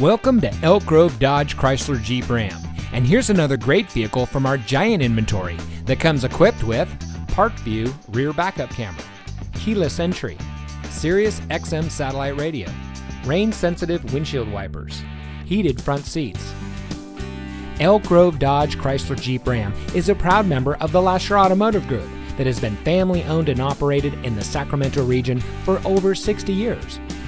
Welcome to Elk Grove Dodge Chrysler Jeep Ram. And here's another great vehicle from our giant inventory that comes equipped with Park View rear backup camera, keyless entry, Sirius XM satellite radio, rain sensitive windshield wipers, heated front seats. Elk Grove Dodge Chrysler Jeep Ram is a proud member of the Lasher Automotive Group that has been family owned and operated in the Sacramento region for over 60 years.